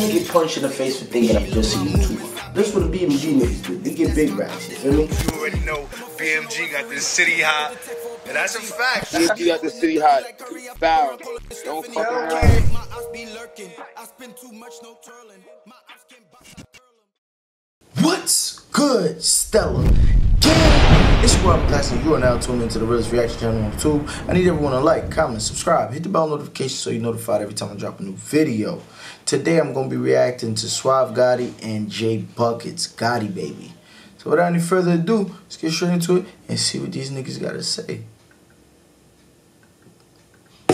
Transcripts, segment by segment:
don't get punched in the face for thinking I'm just a YouTuber. This what the BMG niggas do. They get big racks, you feel me? You already know BMG got this city hot. And that's a fact. BMG got the city hot. Foul. Don't fuck around. What's good, Stella? Rob Classic. You are now tuned into the Realist Reaction channel on YouTube. I need everyone to like, comment, subscribe, hit the bell notification so you're notified every time I drop a new video. Today I'm going to be reacting to Suavv Gotti and Jay Bucks, Gotti Baby. So without any further ado, let's get straight into it and see what these niggas got to say.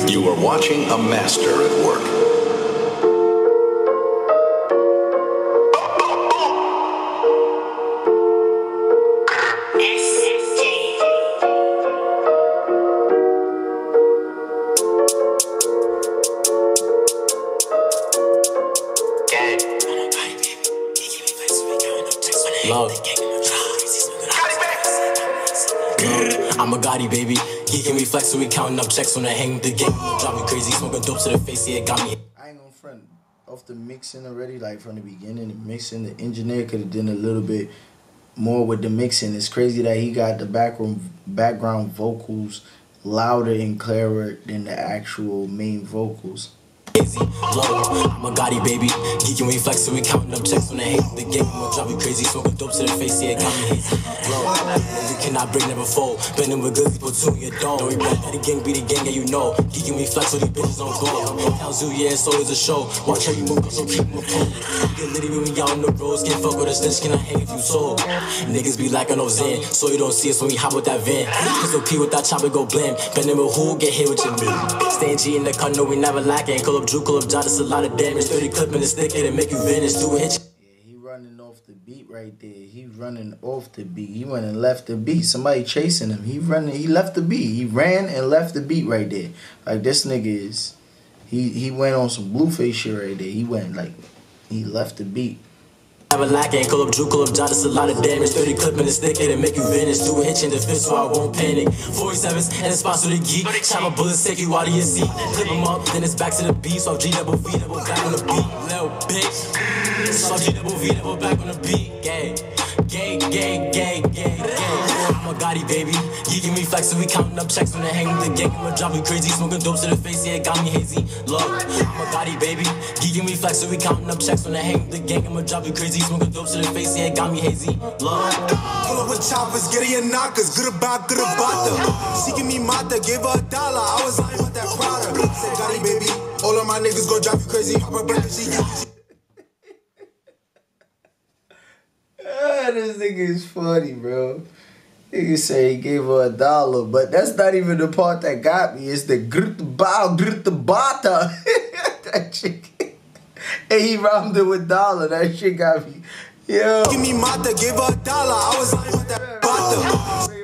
You are watching a master at work. Love. I'm a Gotti baby. He give me flex, so we counting up checks when I hang the game. Drive me crazy, smoking dope to the face, yeah, it got me. I ain't gonna front off the mixing already, like from the beginning, the mixing, the engineer could have done a little bit more with the mixing. It's crazy that he got the background background vocals louder and clearer than the actual main vocals. Crazy, low, I'm a Gotti baby. Geeking we flex, so we counting up checks when I hate the game. I'ma drive you crazy, smoking dope to the face, yeah, got me hazy. Low, cannot break, never fold. Bending with good people too, you don't. Report that the gang be the gang, yeah, you know. Geeking me flex, so these bitches don't go. Zoo, yeah, it's always a show. Watch how you move, so keep them cold. Get litty when we out on the roads, can't fuck with a snitch, can I hang if you sold? Niggas be lacking no zen, so you don't see us when we hop with that van. Pistol P with that chopper, go blam. Bending with who, get hit with your man. Staying G in the car, no, we never lacking. Call up Drew, call up John, it's a lot of damage. 30 clip in the stick, it'll make you vanish. Do a. Yeah, he running off the beat right there. He running off the beat. He went and left the beat. Somebody chasing him. He running. He left the beat. He ran and left the beat right there. Like this nigga is. He he went on some blueface shit right there. He went like he left the beat. Never lacking, call up Drew, call up John, it's a lot of damage. 30 clip in the stick, it'll make you vanish. Do a hitch in the fist so I won't panic. 47s and it's sponsor the geek. Chop my bullets, take you out of your seat. Clip them up, then it's back to the beat. So G double V, double back on the beat. Little bitch. So double V, double back on the beat. Gang, gang, gang, gang, gang. I'm a Gotti baby. Geeking me flex, so we counting up checks when they hang with the gang. I'ma drive you crazy, smoking dope to the face, yeah, got me hazy. Look, I'm a Gotti baby. Geeking me flex, so we counting up checks when they hang with the gang. I'ma drive you crazy, smoking dope to the face, yeah, got me hazy. Look. Pull up with choppers, get your knockers. Good about, good about them. She give me mata, gave her a dollar. I was lying with that product. Said, Gotti, baby. All of my niggas gon' drive you crazy. Pop a break, she this nigga is funny, bro. Nigga say he gave her a dollar, but that's not even the part that got me. It's the grt bow bata. that shit. And he rhymed it with dollar. That shit got me. Yo. Give me mata, gave her a dollar. I was with that bata. Bring.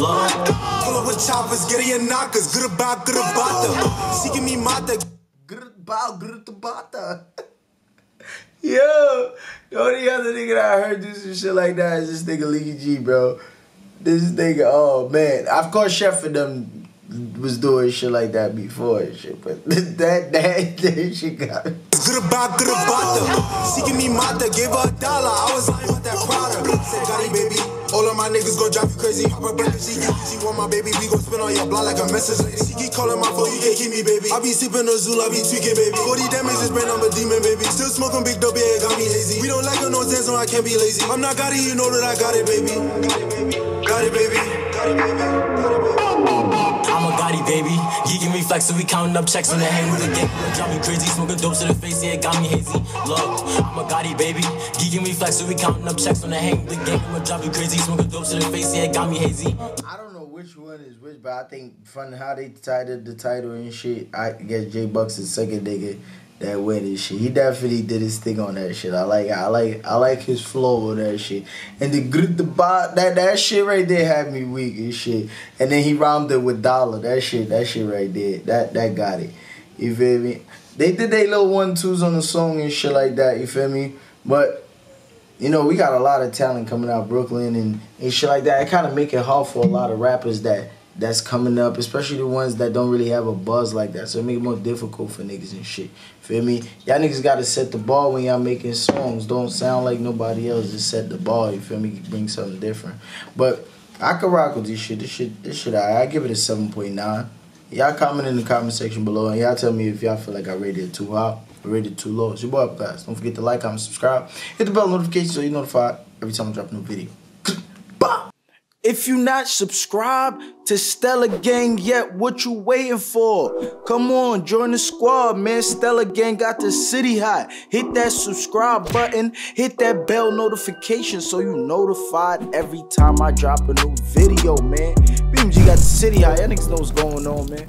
Pull up with choppers, get your knockers. About, good about them. She give me mata. Grt bow bata. Yo, the only other nigga that I heard do some shit like that is this nigga Leaky G, bro. This nigga, oh man. Of course, Sheff and them was doing shit like that before and shit, but that that that shit got me. Good about, good about them. She give me mata, gave her a dollar. I was lying with that product. Said, Gotti, baby. All of my niggas gon' drive you crazy. Pop a break, she, she want my baby. We gon' spin on your block like a message lady. She keep calling my phone, you can't keep me, baby. I be sipping a Zool, I be tweaking, baby. 40 damage is brain, I'm a demon, baby. Still smoking big dope, yeah, it got me hazy. We don't like her, no dance, so I can't be lazy. I'm not Gotti, you know that I got it, baby. Got it, baby. Got it, baby. Got it, baby. I'm a Gotti baby. Geeking me flex, so we counting up checks when the hang with the gang. I'ma drive you crazy, smoking dope to the face, yeah, it got me hazy. Look, I'm a Gotti baby. Geeking me flex, so we counting up checks when the hang with the gang. I'ma drive you crazy, smoking dope to the face, yeah, it got me hazy. I don't know which one is which, but I think from how they titled the title and shit, I guess Jay Bucks is second nigga that went and shit. He definitely did his thing on that shit. I like I like I like his flow on that shit. And the gr- the bot that that shit right there had me weak and shit. And then he rhymed it with dollar. That shit that shit right there. That that got it. You feel me? They did their little one twos on the song and shit like that. You feel me? But you know, we got a lot of talent coming out of Brooklyn and, and shit like that. It kind of make it hard for a lot of rappers that that's coming up, especially the ones that don't really have a buzz like that. So it make it more difficult for niggas and shit. Feel me? Y'all niggas gotta set the ball when y'all making songs. Don't sound like nobody else. Just set the ball. You feel me? Bring something different. But I could rock with this shit. This shit, this shit. I, I give it a seven point nine. Y'all comment in the comment section below and y'all tell me if y'all feel like I rated it too high rated too low. It's your boy Class. Don't forget to like, comment, subscribe. Hit the bell notification so you're notified every time I drop a new video. If you not subscribed to Stella Gang yet, what you waiting for? Come on, join the squad, man. Stella Gang got the city hot. Hit that subscribe button, hit that bell notification so you notified every time I drop a new video, man. BMG got the city hot. Y'all niggas know what's going on, man.